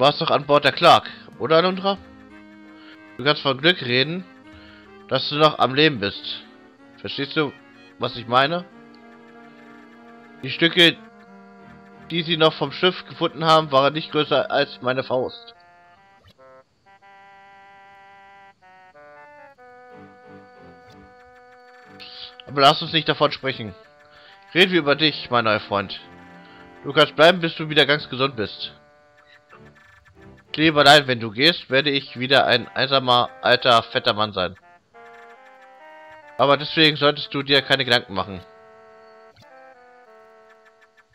warst doch an Bord der Clark, oder Alundra? Du kannst von Glück reden, dass du noch am Leben bist. Verstehst du, was ich meine? Die Stücke, die sie noch vom Schiff gefunden haben, waren nicht größer als meine Faust. Aber lass uns nicht davon sprechen. Reden wir über dich, mein neuer Freund. Du kannst bleiben, bis du wieder ganz gesund bist. Lieber nein, wenn du gehst, werde ich wieder ein einsamer, alter, fetter Mann sein. Aber deswegen solltest du dir keine Gedanken machen.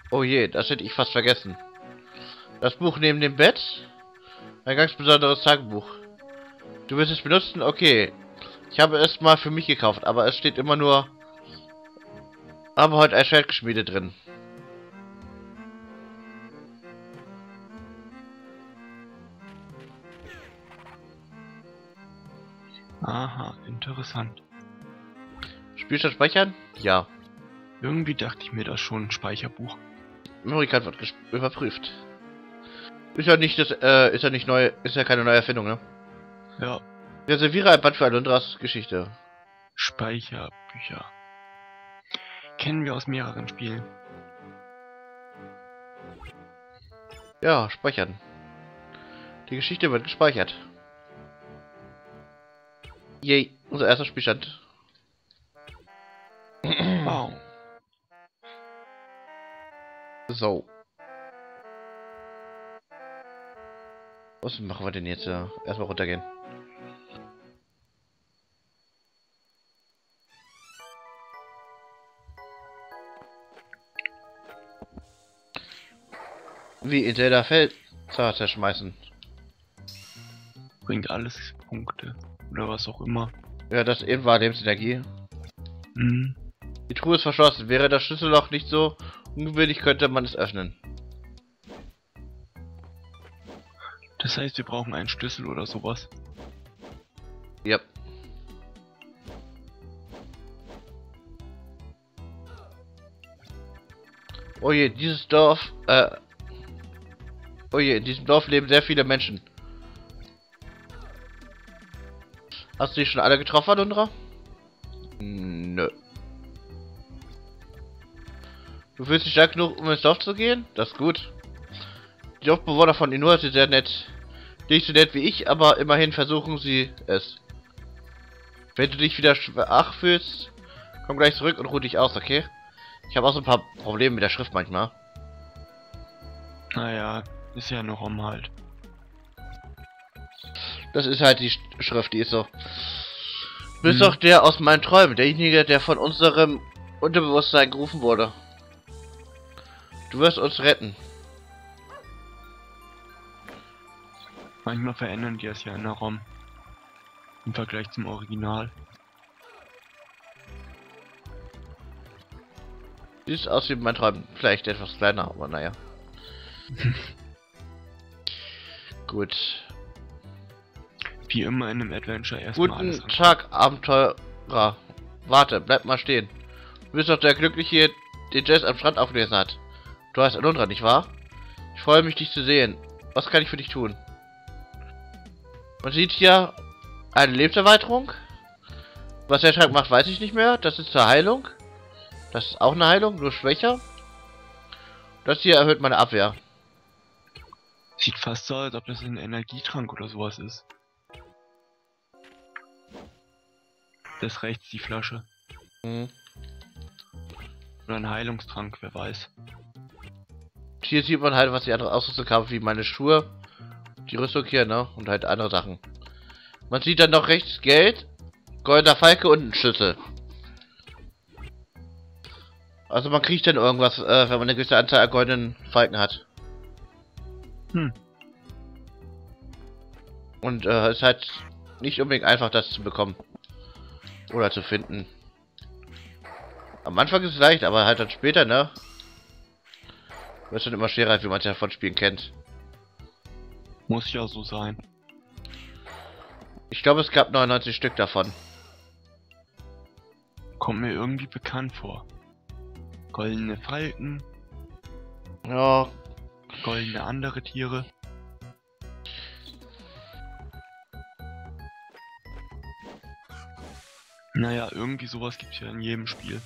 Oh je, das hätte ich fast vergessen. Das Buch neben dem Bett? Ein ganz besonderes Tagebuch. Du willst es benutzen? Okay. Ich habe es mal für mich gekauft, aber es steht immer nur... Aber heute ein Schwertgeschmiede drin. Aha, interessant. Spielstand speichern? Ja. Irgendwie dachte ich mir das schon, Speicherbuch. Memory-Card wird überprüft. Ist ja nicht das, äh, ist ja nicht neu, ist ja keine neue Erfindung, ne? Ja. Reserviere ein Band für Alundras Geschichte. Speicherbücher. Kennen wir aus mehreren Spielen. Ja, speichern. Die Geschichte wird gespeichert. Yay, unser erster Spielstand. Wow. So. Was machen wir denn jetzt? Erstmal runtergehen. Wie in der Feld zerschmeißen. Bringt alles Punkte. Oder was auch immer. Ja, das eben war Lebensenergie. Mhm. Die Truhe ist verschlossen. Wäre das Schlüsselloch nicht so ungewöhnlich, könnte man es öffnen. Das heißt, wir brauchen einen Schlüssel oder sowas. Ja. Oh je, dieses Dorf, äh... Oh je, in diesem Dorf leben sehr viele Menschen. Hast du die schon alle getroffen, Alundra? Nö. Du fühlst dich stark genug, um ins Dorf zu gehen? Das ist gut. Die Dorfbewohner von Inua sind sehr nett. Nicht so nett wie ich, aber immerhin versuchen sie es. Wenn du dich wieder schwach fühlst, komm gleich zurück und ruh dich aus, okay? Ich habe auch so ein paar Probleme mit der Schrift manchmal. Naja, ist ja noch um halt. Das ist halt die Sch Schrift, die ist so. Du bist Hm. doch der aus meinen Träumen, derjenige, der von unserem Unterbewusstsein gerufen wurde. Du wirst uns retten. Manchmal verändern die es ja in der ROM. Im Vergleich zum Original. Sieht aus wie mein Träumen. Vielleicht etwas kleiner, aber naja. Gut. Wie immer in einem Adventure erstmal Guten Tag, Abenteurer. Warte, bleib mal stehen. Du bist doch der Glückliche, den Jess am Strand aufgelesen hat. Du heißt Alundra, nicht wahr? Ich freue mich, dich zu sehen. Was kann ich für dich tun? Man sieht hier eine Lebenserweiterung. Was der Schrank macht, weiß ich nicht mehr. Das ist zur Heilung. Das ist auch eine Heilung, nur schwächer. Das hier erhöht meine Abwehr. Sieht fast so, als ob das ein Energietrank oder sowas ist. Das rechts die Flasche. Mhm. Oder ein Heilungstrank, wer weiß. Hier sieht man halt, was die andere Ausrüstung haben, wie meine Schuhe, die Rüstung hier, ne? Und halt andere Sachen. Man sieht dann noch rechts Geld, goldener Falke und ein Schlüssel. Also man kriegt dann irgendwas, äh, wenn man eine gewisse Anzahl an goldenen Falken hat. Hm. Und äh, ist halt nicht unbedingt einfach, das zu bekommen. Oder zu finden. Am Anfang ist es leicht, aber halt dann später, ne? Wird schon immer schwerer, wie man es ja von Spielen kennt. Muss ja so sein. Ich glaube, es gab 99 Stück davon. Kommt mir irgendwie bekannt vor. Goldene Falken, Ja, goldene andere Tiere. Naja, irgendwie sowas gibt's ja in jedem Spiel.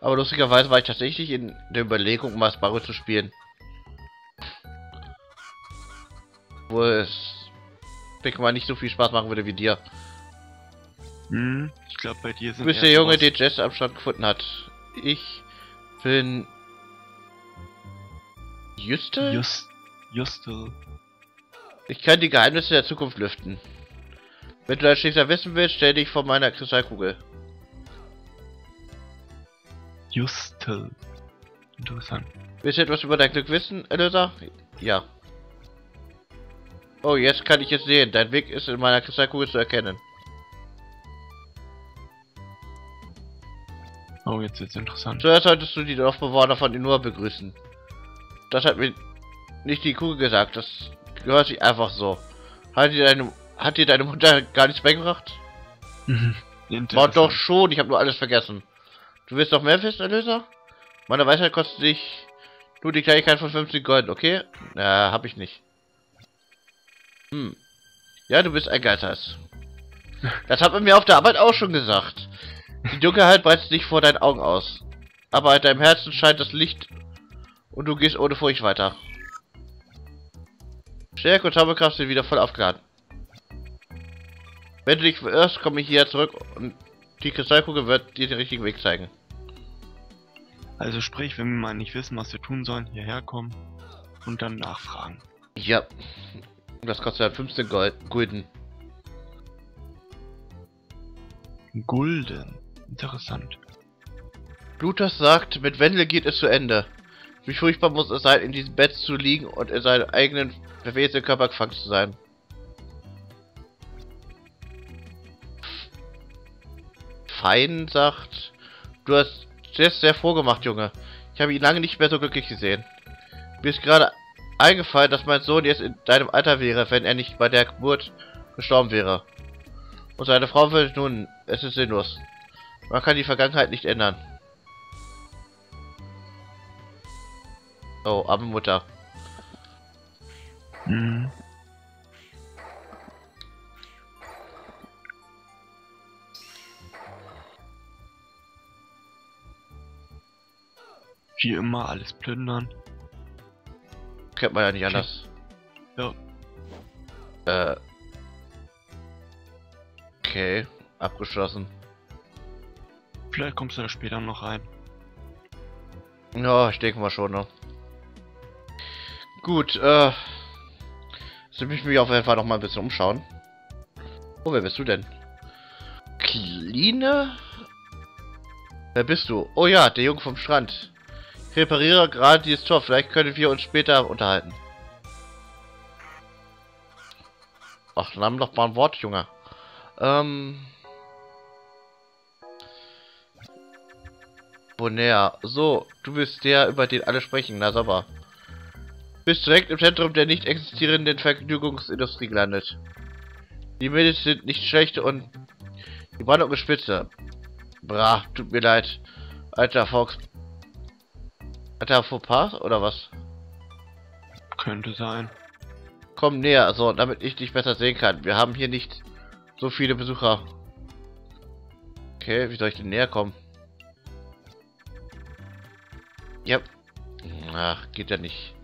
Aber lustigerweise war ich tatsächlich in der Überlegung, mal Sparrow zu spielen. Wo es, mal, nicht so viel Spaß machen würde wie dir. Hm, ich glaube bei dir sind eher der Junge, den Strand gefunden hat. Ich bin... Juste? Just, Justel. Ich kann die Geheimnisse der Zukunft lüften. Wenn du dein Schicksal wissen willst, stell dich vor meiner Kristallkugel. Justel. Interessant. Willst du etwas über dein Glück wissen, Elisa? Ja. Oh, jetzt kann ich es sehen. Dein Weg ist in meiner Kristallkugel zu erkennen. Oh, jetzt wird's interessant. Zuerst solltest du die Dorfbewohner von Inur begrüßen. Das hat mir nicht die Kugel gesagt. Das gehört sich einfach so. Dir deine, hat dir deine Mutter gar nichts beigebracht? War Interessant. doch schon. Ich habe nur alles vergessen. Du willst doch mehr wissen, Elisa? Meine Weisheit kostet dich nur die Kleinigkeit von 50 Gold, okay? Ja, hab ich nicht. Hm. Ja, du bist ein Geizhals. Das hat man mir auf der Arbeit auch schon gesagt. Die Dunkelheit breitet sich vor deinen Augen aus. Aber in deinem Herzen scheint das Licht und du gehst ohne Furcht weiter. Stärke und Zauberkraft sind wieder voll aufgeladen. Wenn du dich verirrst, komme ich hier zurück und die Kristallkugel wird dir den richtigen Weg zeigen. Also sprich, wenn wir mal nicht wissen, was wir tun sollen, hierher kommen und dann nachfragen. Ja. Das kostet halt 15 Gold Gulden. Gulden. Interessant. Luthers sagt, mit Wendel geht es zu Ende. Wie furchtbar muss es sein, in diesem Bett zu liegen und in seinem eigenen verwesenden Körper gefangen zu sein. Fein sagt, du hast Jess sehr vorgemacht, Junge. Ich habe ihn lange nicht mehr so glücklich gesehen. Mir ist gerade eingefallen, dass mein Sohn jetzt in deinem Alter wäre, wenn er nicht bei der Geburt gestorben wäre. Und seine Frau will nun, es ist sinnlos. Man kann die Vergangenheit nicht ändern. Oh, arme Mutter. Hm. Wie immer alles plündern. Kennt man ja nicht anders. Ja. Äh. Okay, abgeschlossen. Vielleicht kommst du da später noch rein. Ja, ich denke mal schon, ne? Gut, äh. Jetzt will ich mich auf jeden Fall noch mal ein bisschen umschauen. Oh, wer bist du denn? Kline? Wer bist du? Oh ja, der Junge vom Strand. Repariere gerade dieses Tor. Vielleicht können wir uns später unterhalten. Ach, dann haben wir doch mal ein Wort, Junge. Ähm. Bonaire. So, du bist der, über den alle sprechen. Na sauber. Bist direkt im Zentrum der nicht existierenden Vergnügungsindustrie gelandet. Die Mittel sind nicht schlecht und die Brandung ist spitze. Bra, tut mir leid. Alter Fox. Alter Fauxpas oder was? Könnte sein. Komm näher, so, damit ich dich besser sehen kann. Wir haben hier nicht so viele Besucher. Okay, wie soll ich denn näher kommen? Ja. Ach, geht ja nicht.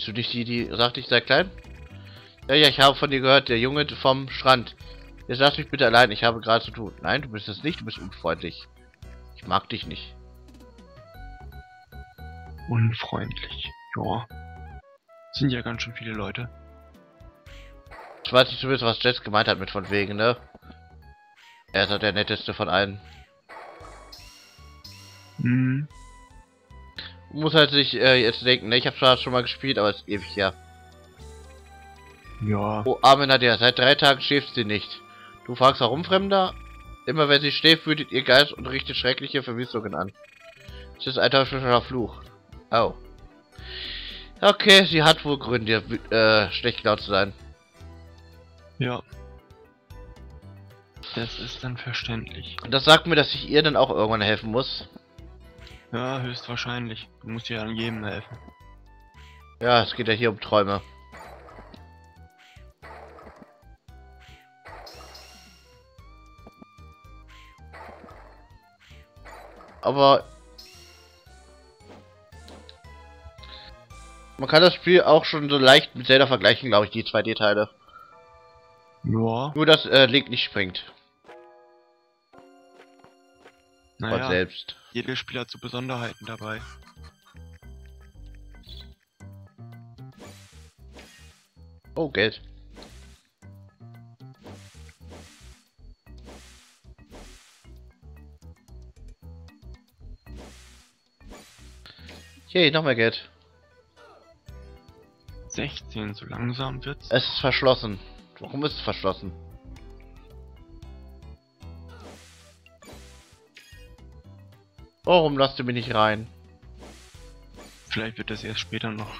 Bist du nicht die, die sagte ich sei klein? Ja, ja, ich habe von dir gehört, der Junge vom Strand. Jetzt lass mich bitte allein, ich habe gerade zu tun. Nein, du bist es nicht, du bist unfreundlich. Ich mag dich nicht. Unfreundlich. Ja. Sind ja ganz schön viele Leute. Ich weiß nicht zumindest, was Jess gemeint hat mit von wegen, ne? Er ist halt der netteste von allen. Hm. Muss halt sich äh, jetzt denken, ne? Ich habe zwar schon mal gespielt, aber es ist ewig her. Ja. Oh, arme Nadia, seit drei Tagen schläft sie nicht. Du fragst warum, Fremder? Immer wenn sie schläft, wütet ihr Geist und richtet schreckliche Verwüstungen an. Es ist ein teuflischer Fluch. Oh. Okay, sie hat wohl Gründe, äh, schlecht gelaunt zu sein. Ja. Das ist dann verständlich. Und das sagt mir, dass ich ihr dann auch irgendwann helfen muss. Ja, höchstwahrscheinlich. Du musst ja an jedem helfen. Ja, es geht ja hier um Träume. Aber man kann das Spiel auch schon so leicht mit Zelda vergleichen, glaube ich, die 2D-Teile. Ja. Nur, dass äh, Link nicht springt. Naja, selbst. jedes Spiel hat so Besonderheiten dabei. Oh, Geld. Yay, noch mehr Geld. 16, so langsam wird's. Es ist verschlossen. Warum ist es verschlossen? Warum lasst ihr mich nicht rein? Vielleicht wird das erst später noch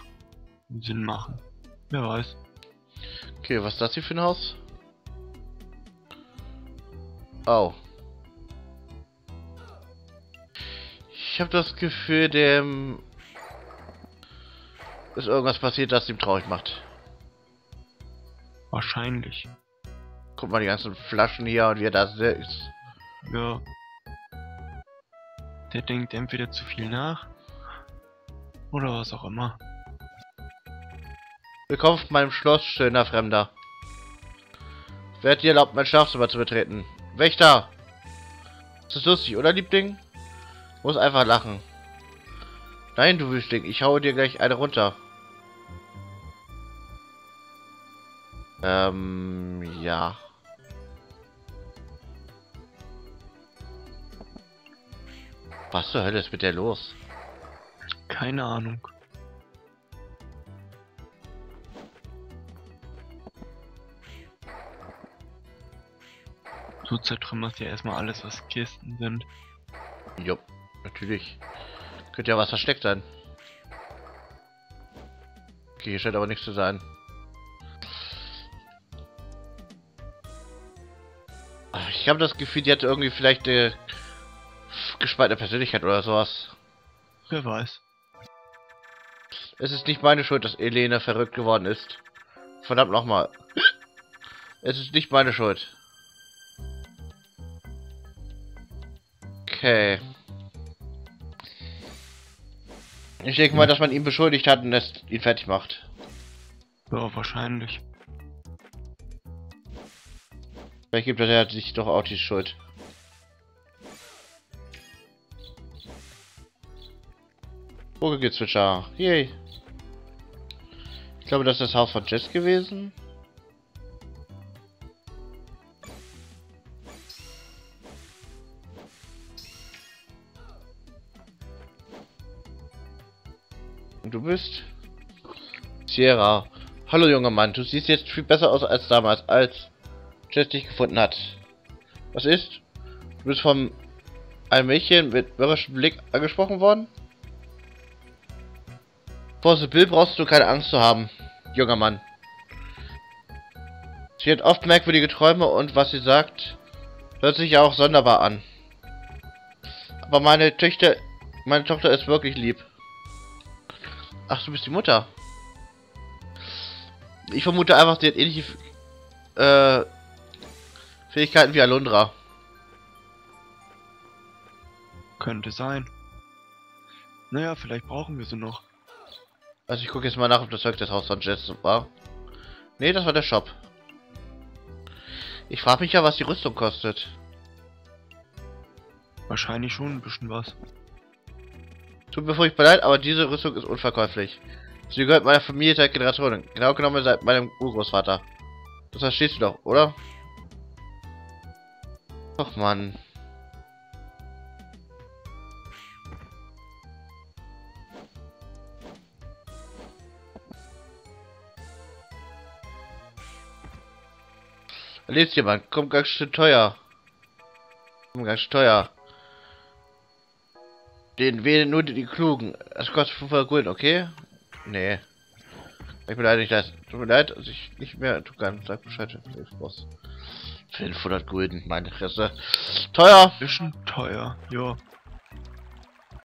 Sinn machen. Wer weiß. Okay, was ist das hier für ein Haus? Oh. Ich habe das Gefühl, dem ist irgendwas passiert, das ihm traurig macht. Wahrscheinlich. Guck mal, die ganzen Flaschen hier und wie er da sitzt. Ja. Der denkt entweder zu viel nach. Oder was auch immer. Willkommen auf meinem Schloss, schöner Fremder. Wer hat dir erlaubt, mein Schlafzimmer zu betreten? Wächter! Ist das lustig, oder, Liebling? Muss einfach lachen. Nein, du Wüstling, ich haue dir gleich eine runter. Ähm, ja. Was zur Hölle ist mit der los? Keine Ahnung. Du zertrümmerst ja erstmal alles, was Kisten sind. Jo, natürlich. Könnte ja was versteckt sein. Okay, hier scheint aber nichts zu sein. Ich habe das Gefühl, die hatte irgendwie vielleicht eine gespaltene Persönlichkeit oder sowas. Wer weiß. Es ist nicht meine Schuld, dass Elena verrückt geworden ist. Verdammt nochmal. Es ist nicht meine Schuld. Okay. Ich denke mal, dass man ihn beschuldigt hat und es ihn fertig macht. Ja, wahrscheinlich. Vielleicht gibt er sich doch auch die Schuld. Vogelgezwitscher. Yay. Ich glaube, das ist das Haus von Jess gewesen. Und du bist? Sierra. Hallo junger Mann, du siehst jetzt viel besser aus als damals, als Jess dich gefunden hat. Was ist? Du bist von einem Mädchen mit mürrischem Blick angesprochen worden? Vor Bill brauchst du keine Angst zu haben, junger Mann. Sie hat oft merkwürdige Träume und was sie sagt, hört sich ja auch sonderbar an. Aber meine Töchter, meine Tochter ist wirklich lieb. Ach, du bist die Mutter. Ich vermute einfach, sie hat ähnliche äh, Fähigkeiten wie Alundra. Könnte sein. Naja, vielleicht brauchen wir sie noch. Also ich gucke jetzt mal nach, ob das Zeug das Haus von Jess war. Nee, das war der Shop. Ich frage mich ja, was die Rüstung kostet. Wahrscheinlich schon ein bisschen was. Tut mir furchtbar leid, aber diese Rüstung ist unverkäuflich. Sie gehört meiner Familie seit Generationen. Genau genommen seit meinem Urgroßvater. Das verstehst du doch, oder? Och Mann. Erlebst jemand? Kommt ganz schön teuer. Kommt ganz schön teuer. Den wählen nur die, die Klugen. Das kostet 500 Gulden, okay? Nee. Ich bin leider nicht das. Tut mir leid, dass ich nicht mehr tun kann. Sag Bescheid, brauchst. 500 Gulden, meine Fresse. Teuer! Bisschen teuer. Ja.